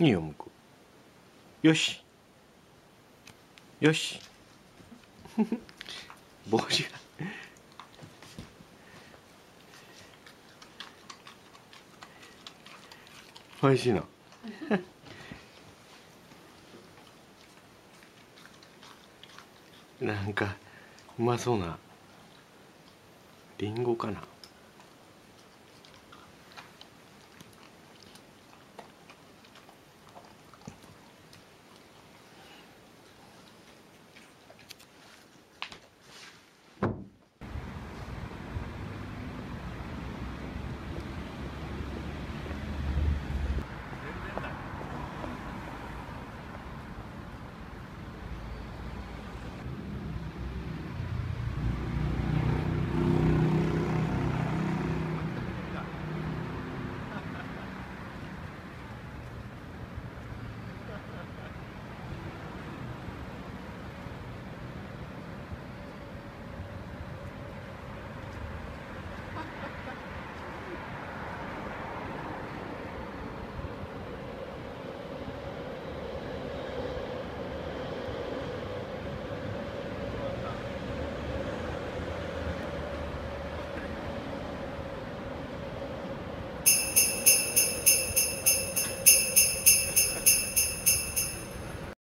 いいよ向こうよし。よし。帽子がおいしいな。なんかうまそうなりんごかな。